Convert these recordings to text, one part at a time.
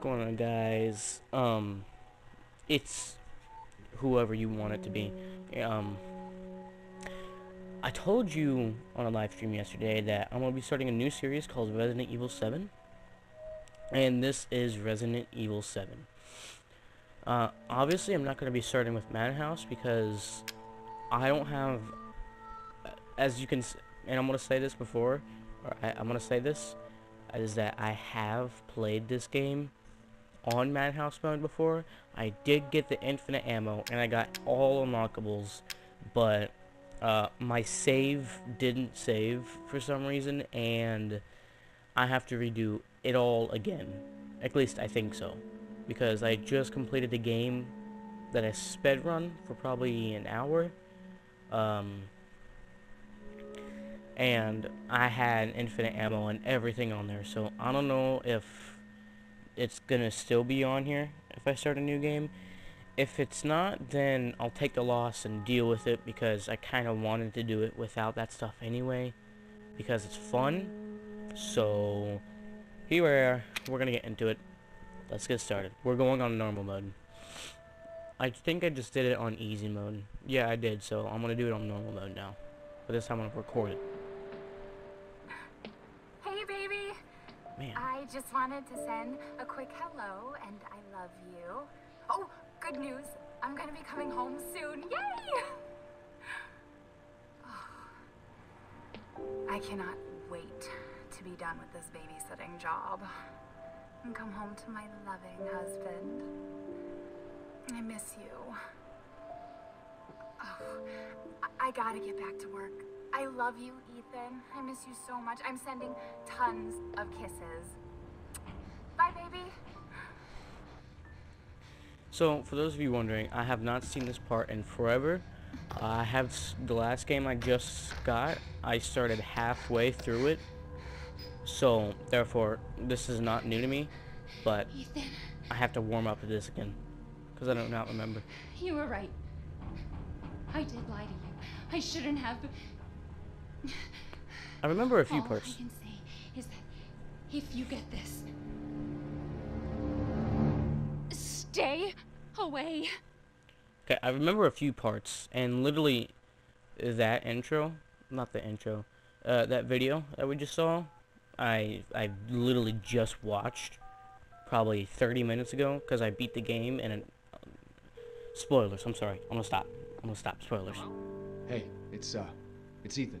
going on, guys? Um, it's whoever you want it to be. Um, I told you on a live stream yesterday that I'm gonna be starting a new series called Resident Evil 7, and this is Resident Evil 7. Uh, obviously, I'm not gonna be starting with Madhouse because I don't have, as you can, and I'm gonna say this before, or I, I'm gonna say this, is that I have played this game on Madhouse mode before. I did get the infinite ammo, and I got all unlockables, but uh, my save didn't save for some reason, and I have to redo it all again. At least I think so. Because I just completed the game that I sped run for probably an hour. Um, and I had infinite ammo and everything on there, so I don't know if it's gonna still be on here if I start a new game. If it's not, then I'll take the loss and deal with it because I kind of wanted to do it without that stuff anyway because it's fun. So here we are. We're gonna get into it. Let's get started. We're going on normal mode. I think I just did it on easy mode. Yeah, I did, so I'm gonna do it on normal mode now. But this time I'm gonna record it. Man. I just wanted to send a quick hello and I love you. Oh, good news. I'm gonna be coming home soon. Yay! I cannot wait to be done with this babysitting job and come home to my loving husband. I miss you. Oh, I, I gotta get back to work. I love you, Ethan. I miss you so much. I'm sending tons of kisses. Bye, baby. So, for those of you wondering, I have not seen this part in forever. I have the last game I just got. I started halfway through it, so therefore this is not new to me. But Ethan, I have to warm up to this again because I do not remember. you were right. I did lie to you. I shouldn't have. I remember a few All parts. I can say is that if you get this, stay away. Okay, I remember a few parts, and literally that intro, not the intro, uh, that video that we just saw, I I literally just watched probably 30 minutes ago because I beat the game and it, spoilers. I'm sorry. I'm gonna stop. I'm gonna stop. Spoilers. Hey, it's uh, it's Ethan.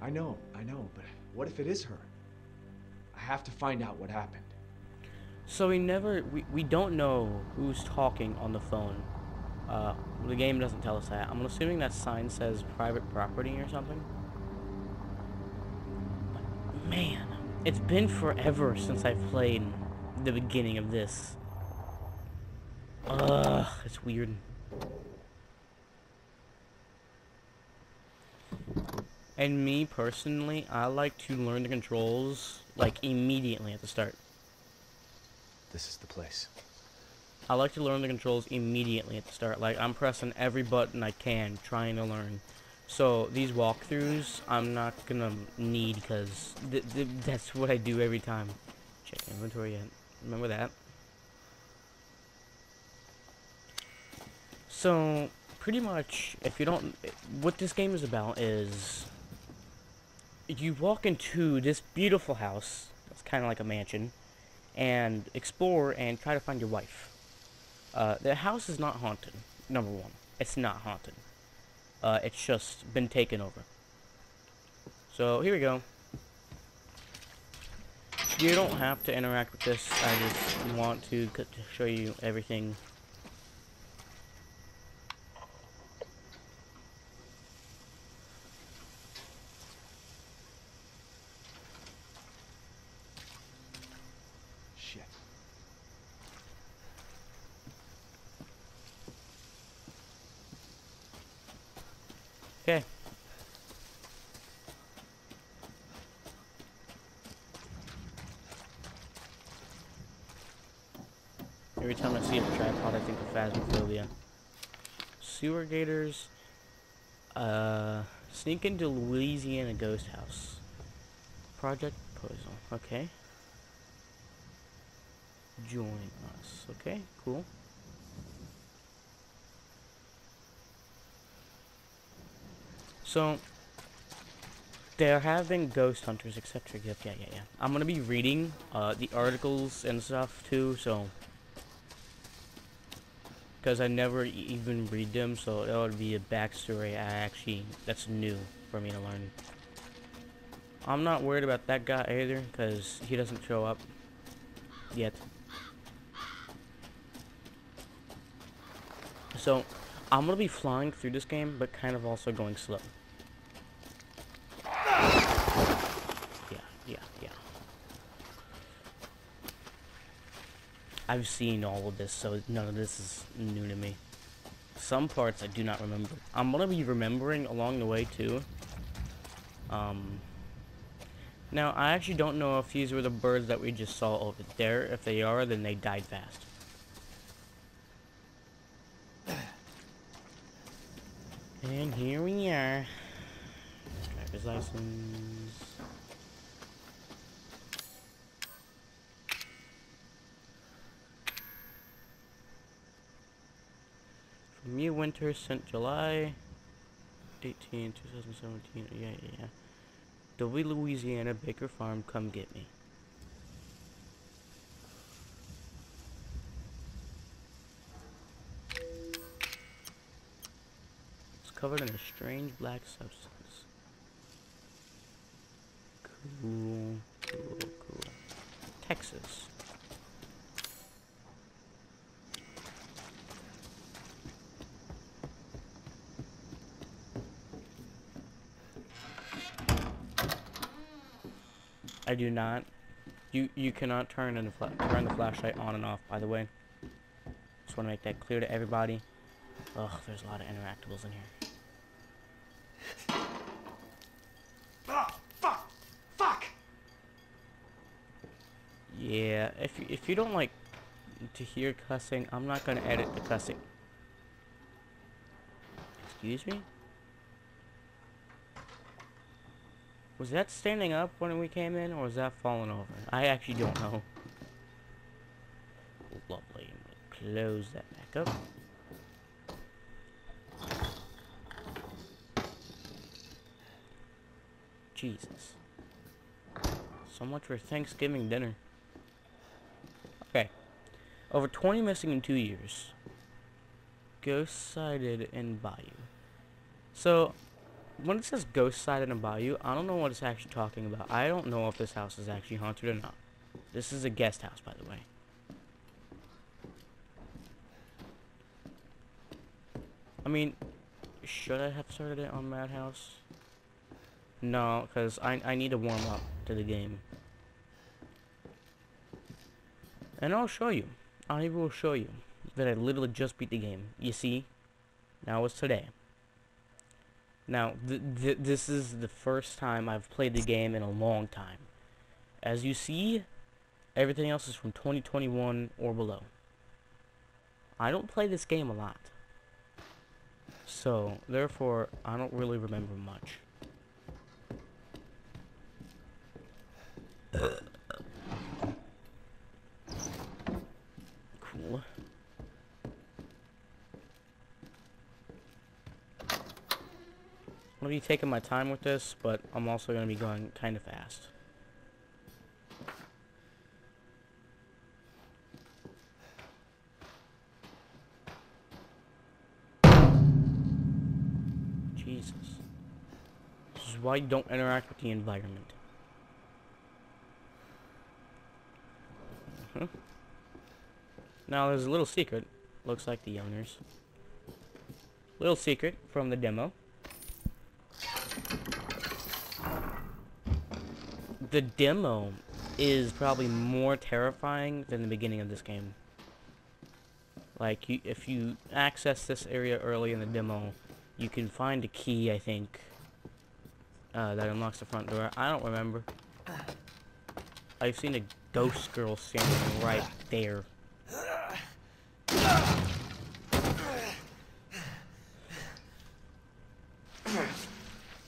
I know, I know, but what if it is her? I have to find out what happened. So we never, we, we don't know who's talking on the phone. Uh, the game doesn't tell us that. I'm assuming that sign says private property or something. But man, it's been forever since I've played the beginning of this. Ugh, it's weird. And me personally, I like to learn the controls like immediately at the start. This is the place. I like to learn the controls immediately at the start. Like, I'm pressing every button I can, trying to learn. So, these walkthroughs, I'm not gonna need, because th th that's what I do every time. Check inventory yet. Remember that. So, pretty much, if you don't... What this game is about is... You walk into this beautiful house. It's kind of like a mansion and explore and try to find your wife. Uh, the house is not haunted, number one. It's not haunted. Uh, it's just been taken over. So, here we go. You don't have to interact with this, I just want to, to show you everything. Shit. Okay. Every time I see a tripod, I think of Phasmophobia. Sewer gators. Uh, sneak into Louisiana ghost house. Project proposal. Okay. Join us. Okay, cool. So, there have been ghost hunters, etc. Yep, yeah, yeah, yeah. I'm gonna be reading uh, the articles and stuff too, so because I never even read them, so that would be a backstory. I actually that's new for me to learn. I'm not worried about that guy either, because he doesn't show up yet. So, I'm gonna be flying through this game, but kind of also going slow. Yeah, yeah, yeah. I've seen all of this, so none of this is new to me. Some parts I do not remember. I'm gonna be remembering along the way too. Um. Now I actually don't know if these were the birds that we just saw over there. If they are, then they died fast. And here we are. Driver's license. You, Winter, sent July 18, 2017. Yeah, yeah, yeah. Dulvey, Louisiana, Baker Farm, come get me. It's covered in a strange black substance. Cool, cool, cool. Texas. I do not. You you cannot turn in the turn the flashlight on and off. By the way, just want to make that clear to everybody. Ugh, there's a lot of interactables in here. Oh, fuck! Fuck! Yeah, if you, if you don't like to hear cussing, I'm not gonna edit the cussing. Excuse me? Was that standing up when we came in, or was that falling over? I actually don't know. Lovely. Close that back up. Jesus. So much for Thanksgiving dinner. Okay. Over 20 missing in two years. Ghost sighted in Bayou. So, when it says ghost sighted in Bayou, I don't know what it's actually talking about. I don't know if this house is actually haunted or not. This is a guest house, by the way. I mean, should I have started it on Madhouse? No, because I, I need to warm up to the game. And I'll show you. I will show you that I literally just beat the game. You see? Now it's today. Now, th th this is the first time I've played the game in a long time. As you see, everything else is from 2021 or below. I don't play this game a lot. So, therefore, I don't really remember much. Cool. I'm gonna be taking my time with this, but I'm also gonna be going kind of fast. Jesus. This is why you don't interact with the environment. Huh? Now there's a little secret. Looks like the owners. Little secret from the demo. The demo is probably more terrifying than the beginning of this game. Like, you, if you access this area early in the demo, you can find a key, I think, uh, that unlocks the front door. I don't remember. I've seen a ghost girl standing right there.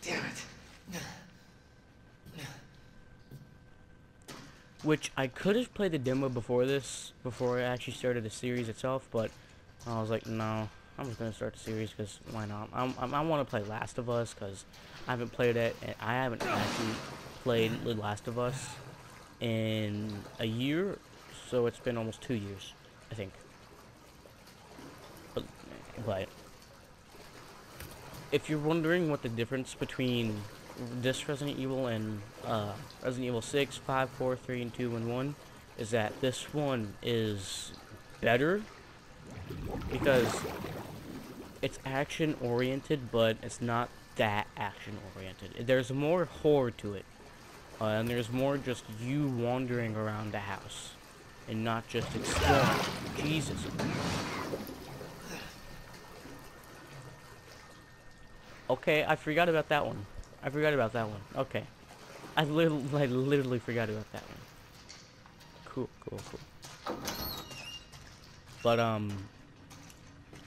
Damn it. Which I could have played the demo before this, before I actually started the series itself, but I was like, no, I'm just gonna start the series because why not? I'm, I'm, I want to play Last of Us because I haven't played it. And I haven't actually played The Last of Us in a year, so it's been almost two years, I think. But, but if you're wondering what the difference between this Resident Evil and uh, Resident Evil 6, 5, 4, 3, and 2, and 1 is that this one is better because it's action oriented, but it's not that action oriented. There's more horror to it, uh, and there's more just you wandering around the house and not just exploring. Jesus. Okay, I forgot about that one. I forgot about that one. Okay. I literally, I literally forgot about that one. Cool, cool, cool. But, um,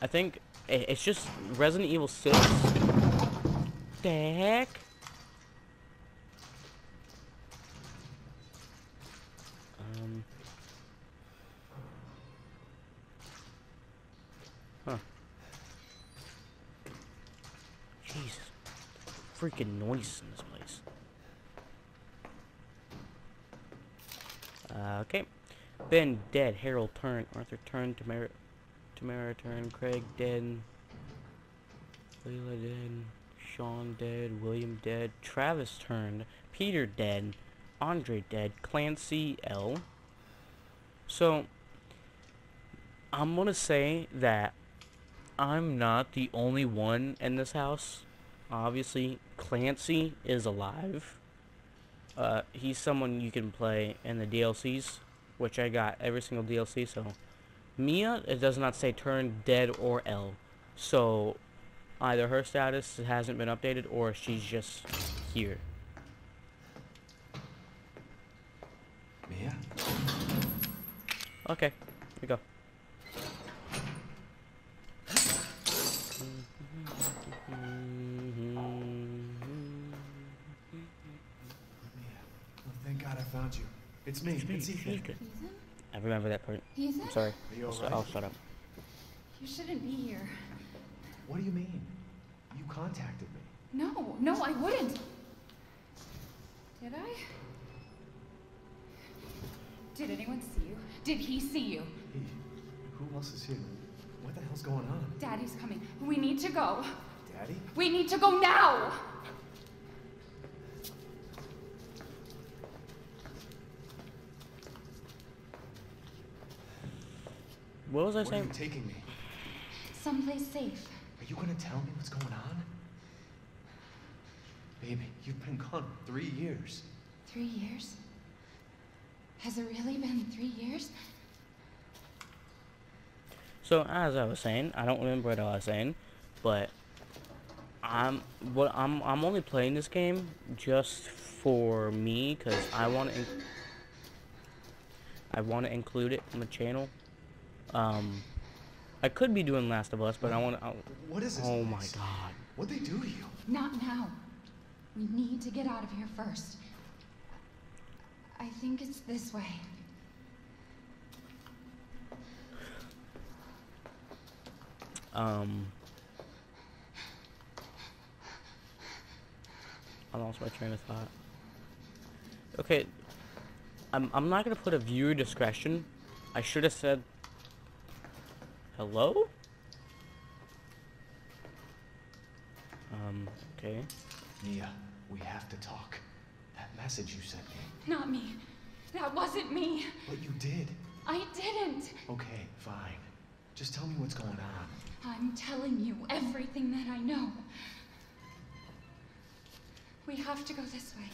I think it's just Resident Evil 6. The heck? Um. Huh. Jesus. Freaking noise in this place. Uh, okay. Ben dead. Harold turned. Arthur turned. Tamara, Tamara turned. Craig dead. Leela dead. Sean dead. William dead. Travis turned. Peter dead. Andre dead. Clancy L. So, I'm gonna say that I'm not the only one in this house. Obviously, Clancy is alive. Uh, he's someone you can play in the DLCs, which I got every single DLC. So, Mia, it does not say turn dead or L. So, either her status hasn't been updated or she's just here. Mia? Okay, here we go. Found you. It's me. It's Ethan. Ethan. I remember that part. Ethan? I'm sorry. Are you I'll, alright? I'll shut up. You shouldn't be here. What do you mean? You contacted me. No, no, I wouldn't. Did I? Did anyone see you? Did he see you? Hey, who else is here? What the hell's going on? Daddy's coming. We need to go. Daddy? We need to go now! What was I Where are you taking me? Someplace safe. Are you gonna tell me what's going on? Baby, you've been gone three years. Three years? Has it really been three years? So as I was saying, I don't remember what I was saying, but I'm what I'm I'm only playing this game just for me because I want to I want to include it on the channel. Um, I could be doing Last of Us, but I want to. What is this Oh my place? god! What'd they do to you? Not now. We need to get out of here first. I think it's this way. Um, I lost my train of thought. Okay, I'm I'm not gonna put a viewer discretion. I should have said hello. Um. Okay. Mia, we have to talk. That message you sent me. Not me. That wasn't me. But you did. I didn't. Okay, fine. Just tell me what's going on. I'm telling you everything that I know. We have to go this way.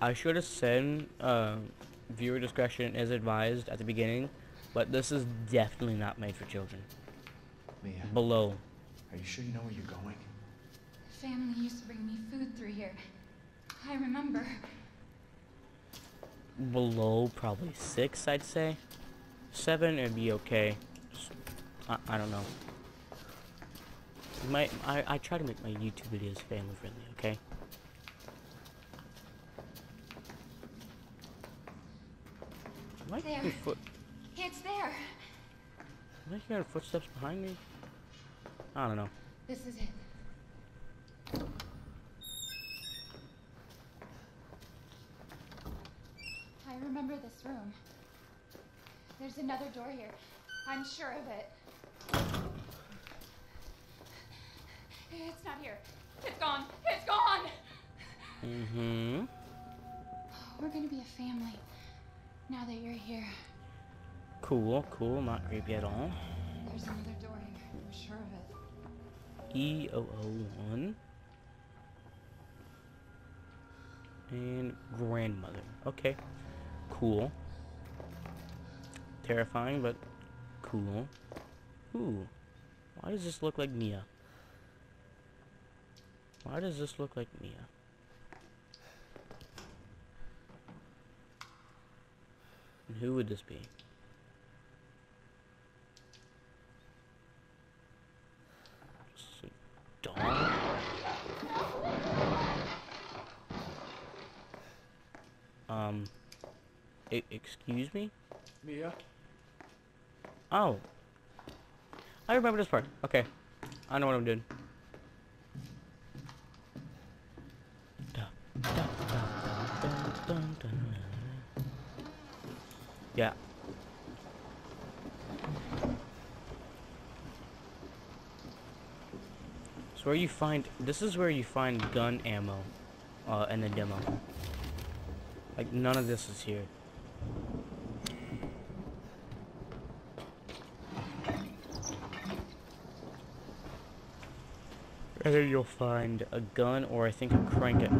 I should have said uh, viewer discretion is advised at the beginning, but this is definitely not made for children. Mia, Below Are you sure you know where you're going? Family used to bring me food through here. I remember. Below probably six, I'd say. Seven, it'd be okay. Just, I, I don't know. My, I, I try to make my YouTube videos family friendly, okay? Am I There. It's there. Am I hearing footsteps behind me? I don't know. This is it. I remember this room. There's another door here. I'm sure of it. It's not here. It's gone. It's gone. Mm-hmm. We're gonna be a family now that you're here. Cool, cool. Not creepy at all. There's another door here. I'm sure of it. E O O one. And grandmother. Okay. Cool. Terrifying, but cool. Ooh. Why does this look like Mia? Why does this look like Mia? And who would this be? Just a dog? Um, e- excuse me? Mia? Oh. I remember this part. Okay. I know what I'm doing. Yeah. So where you find this is where you find gun ammo uh in the demo. Like none of this is here. Either you'll find a gun or I think a crank it.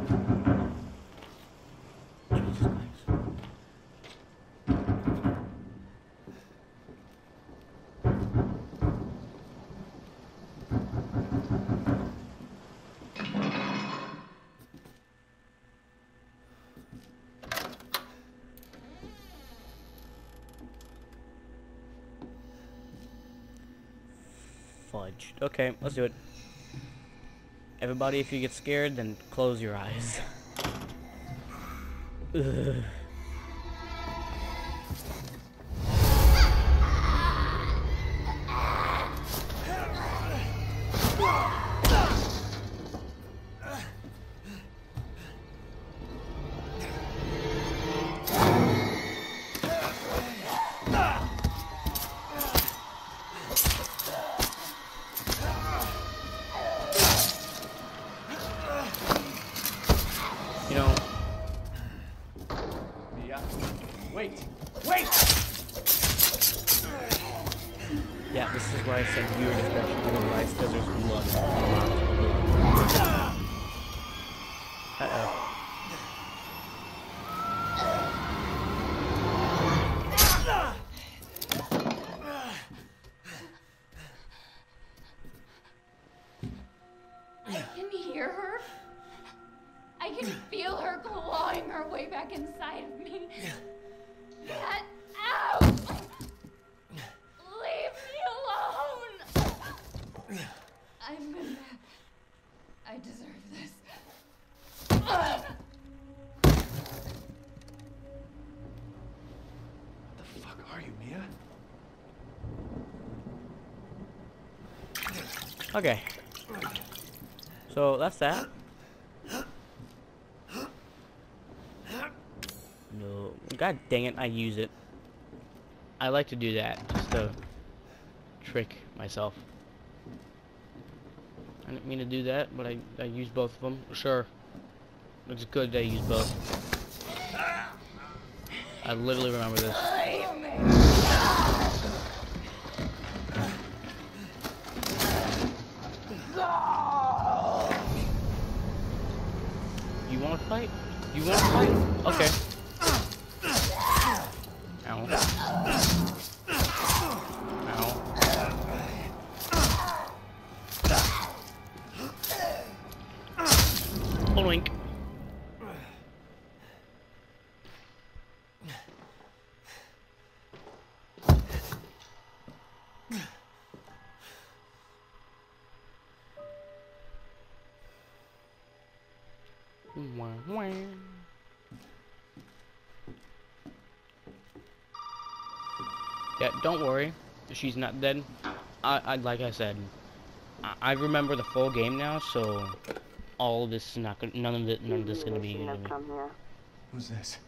Okay, let's do it. Everybody, if you get scared, then close your eyes. Clawing her way back inside of me. Get out! Leave me alone! I'm gonna. I deserve this. What the fuck are you, Mia? Okay. So that's that. No. God dang it, I use it. I like to do that just to trick myself. I didn't mean to do that, but I, I use both of them. Sure. It's good that I use both. I literally remember this. You want to fight? You want to fight? Okay. Wah, wah. Yeah, don't worry. She's not dead. I, I like I said, I, I remember the full game now, so all of this is not gonna, none of it, none of this is gonna be. Gonna come here. Who's this?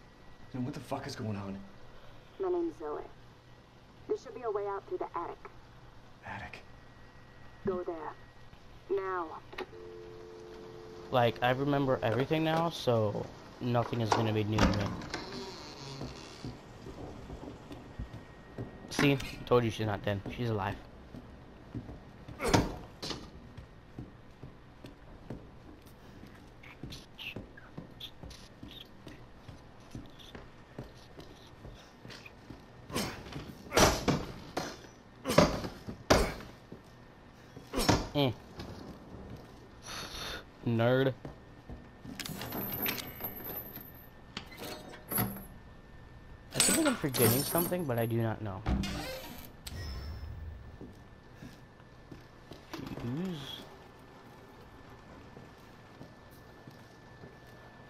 And what the fuck is going on? My name's Zoe. There should be a way out through the attic. Attic. Go there. Now. Like I remember everything now, so nothing is gonna be new to me. See, told you she's not dead. She's alive. Nerd. I think I'm forgetting something, but I do not know.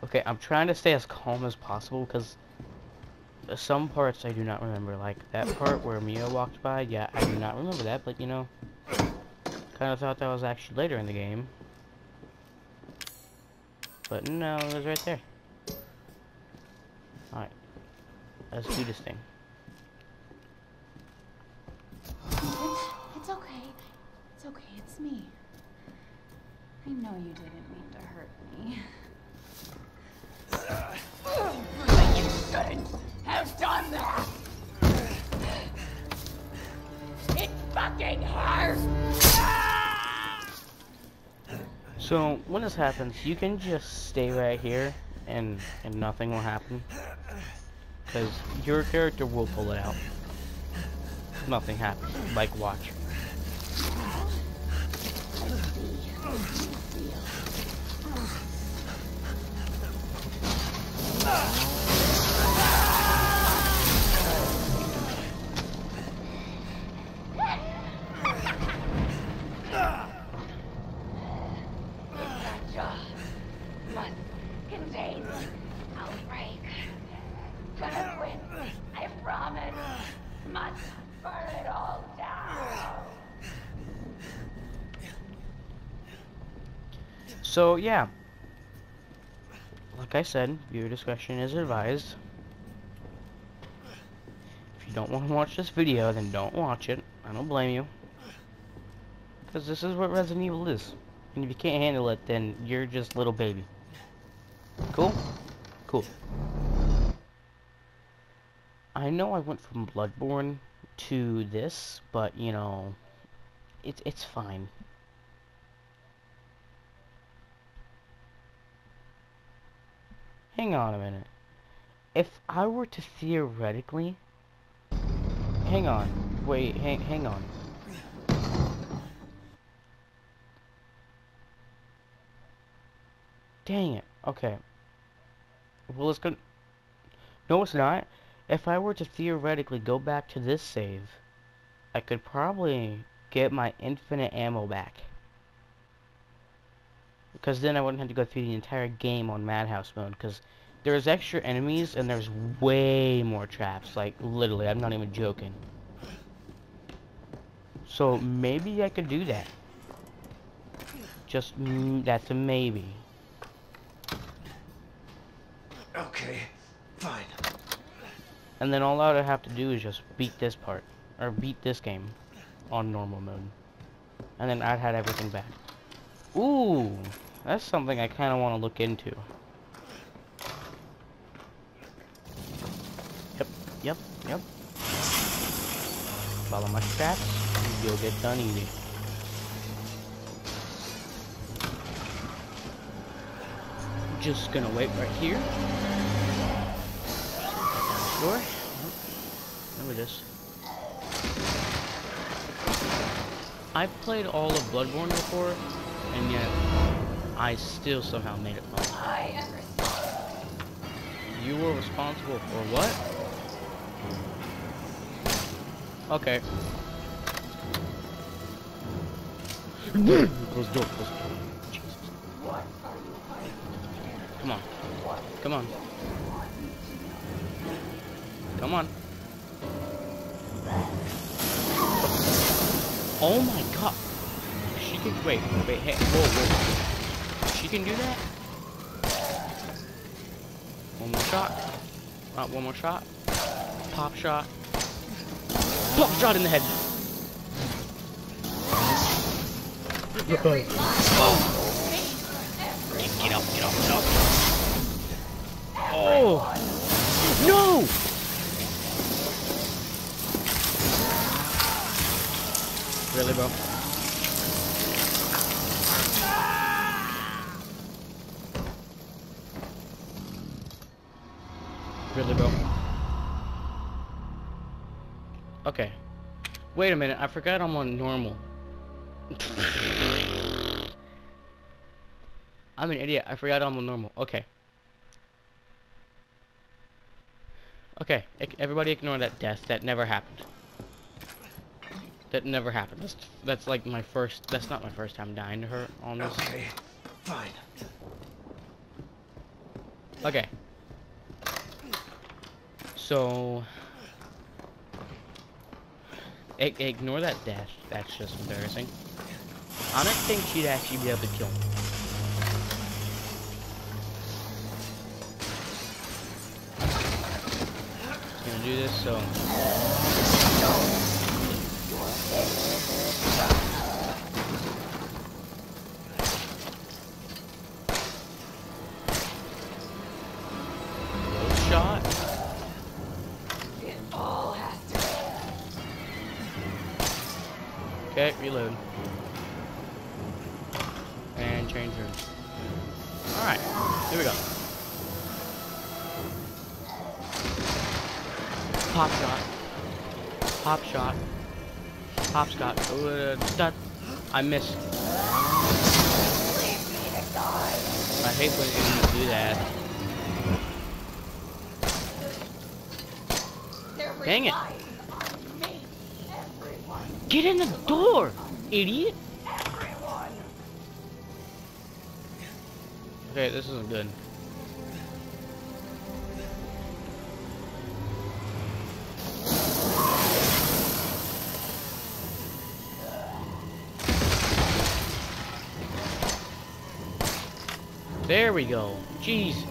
Okay, I'm trying to stay as calm as possible because some parts I do not remember. Like that part where Mia walked by, yeah, I do not remember that, but you know, kind of thought that was actually later in the game. But no, it was right there. Alright. Let's do this thing. It's okay. It's okay. It's me. I know you didn't mean So, when this happens, you can just stay right here and, and nothing will happen. Because your character will pull it out. Nothing happens. Like, watch. jaw So, yeah. Like I said, viewer discretion is advised. If you don't want to watch this video, then don't watch it. I don't blame you. Because this is what Resident Evil is. And if you can't handle it, then you're just little baby. Cool? Cool. I know I went from Bloodborne to this, but, you know, it's it's fine. Hang on a minute. If I were to theoretically... Hang on. Wait, hang, hang on. Dang it. Okay. Well, it's gonna... No, it's not. If I were to theoretically go back to this save, I could probably get my infinite ammo back. Because then I wouldn't have to go through the entire game on Madhouse mode, because there's extra enemies and there's way more traps. Like, literally, I'm not even joking. So, maybe I could do that. Just, that's a maybe. Okay, fine. And then all I would have to do is just beat this part. Or beat this game. On normal mode. And then I'd had everything back. Ooh! That's something I kind of want to look into. Yep, yep, yep. Follow my straps, you'll get done easy. Just gonna wait right here. Sure. Remember this. I've played all of Bloodborne before, and yet I still somehow made it fun. I am responsible. You were responsible for what? Okay. close door, close door. Jesus. What are you hiding? Come on. Come on. Come on. Oh my god. Can wait, wait, hey, whoa, whoa. She can do that? One more shot. Uh, one more shot. Pop shot. Pop shot in the head. oh! Get, Get up, get up, get up. Oh! No! Really, bro? Wait a minute, I forgot I'm on normal. I'm an idiot. I forgot I'm on normal. Okay. Okay, everybody ignore that death. That never happened. That never happened. That's, that's like my first... That's not my first time dying to her on this. Okay, fine. Okay. So... I ignore that death. That's just embarrassing. I don't think she'd actually be able to kill me. Gonna do this, so... I missed. I hate when enemies do that. Dang it. Get in the door, idiot. Okay, this isn't good. There we go. Jesus.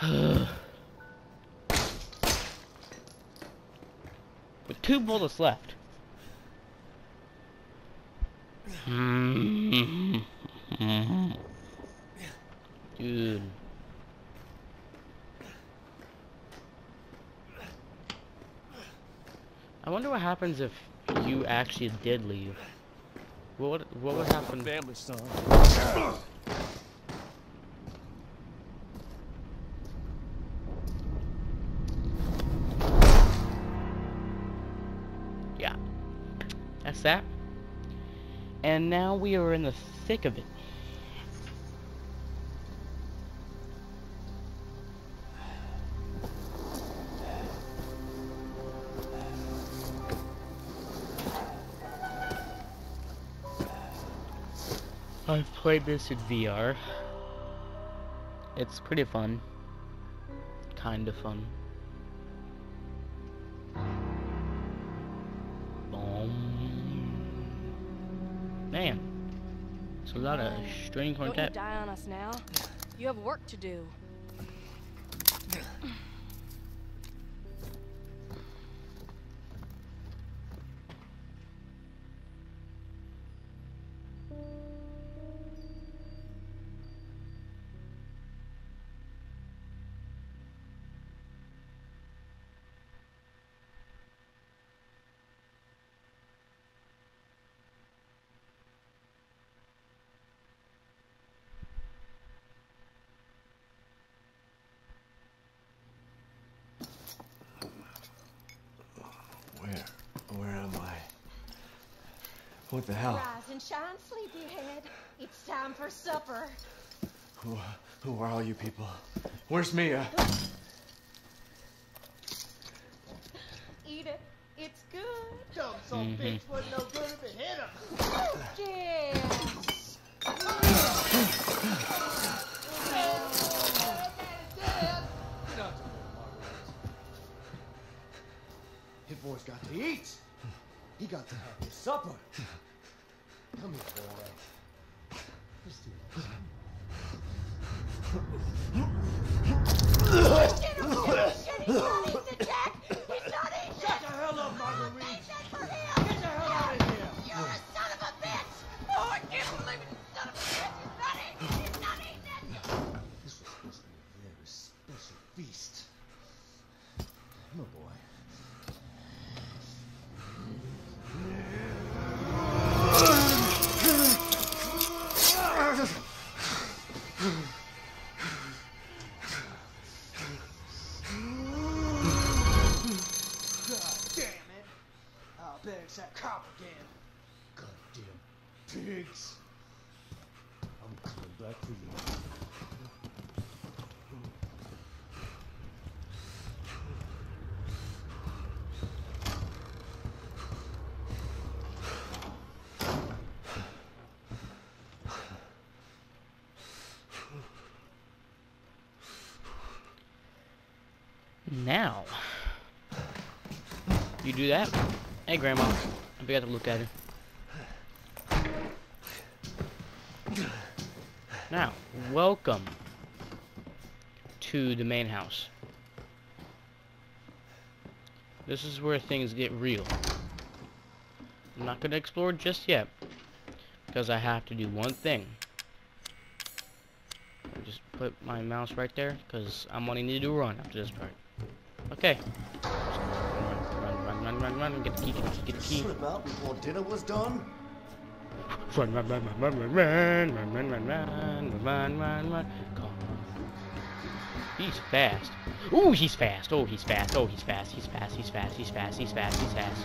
With two bullets left. Dude. I wonder what happens if you actually did leave. What would, what would happen? Family, son. Yeah. That's that. And now we are in the thick of it. I've played this in VR. It's pretty fun. Kind of fun. Boom. Man. It's a lot of string Don't you die on us now. You have work to do. What the hell? Rise and shine, sleepyhead. It's time for supper. Who, who are all you people? Where's Mia? Eat it. It's good. Dumb son Mhm. bitch wasn't no good if it hit him. Yes. His boy's got to eat. He got to have his supper. Come here, boy. You do that. Hey, Grandma. I forgot to look at her. Now, welcome to the main house. This is where things get real. I'm not going to explore just yet. Because I have to do one thing. I'll just put my mouse right there. Because I'm wanting to do a run after this part. Okay. Run, run, run. Get the key, get the key, get the key. Slip out before dinner was done? Run, run, run, run, run, run, run, run, run, run, run, run, run, run. Go. He's fast. Ooh, he's fast. Oh, he's fast. Oh, he's fast. He's fast. He's fast. He's fast. He's fast. He's fast.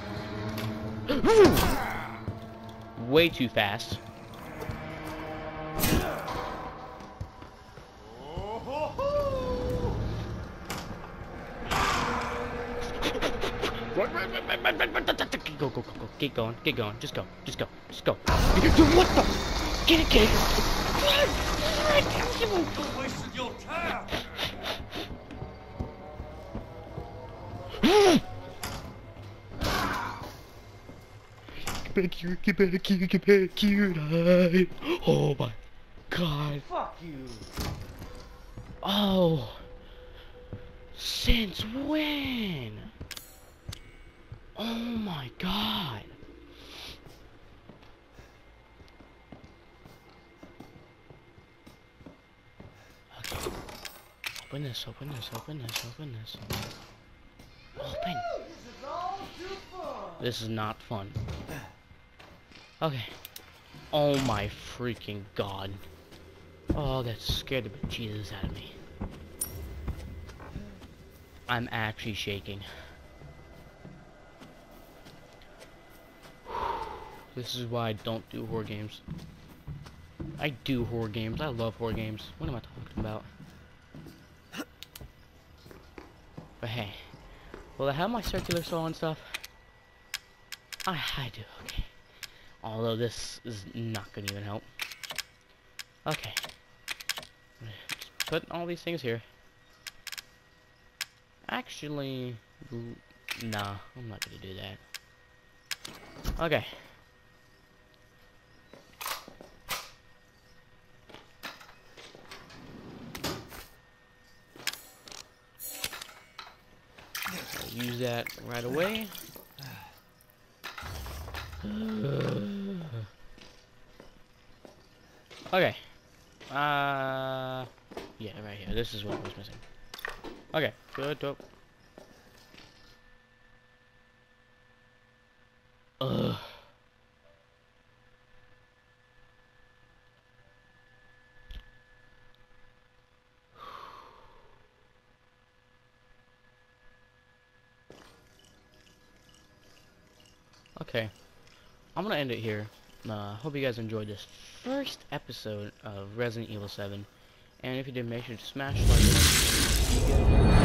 Way too fast. Keep going. get going. Just go. Just go. Just go. Dude, what the? Get it, get it. Run, run. Don't waste your time! Get back here, get back here, get back here, die. Oh my god. Fuck you! Oh. Since when? Oh my god. Okay. Open this, open this, open this, open this. Open. This is not fun. Okay. Oh my freaking god. Oh, that scared the bejesus out of me. I'm actually shaking. This is why I don't do horror games. I do horror games. I love horror games. What am I talking about? But hey, will I have my circular saw and stuff? I, I do, okay. Although this is not gonna even help. Okay. Just put all these things here. Actually, nah, I'm not gonna do that. Okay. I'll use that right away. okay. Uh, yeah, right here. This is what was missing. Okay, good, dope. Ugh. Okay. I'm gonna end it here. Uh, hope you guys enjoyed this first episode of Resident Evil 7. And if you did, make sure to smash like.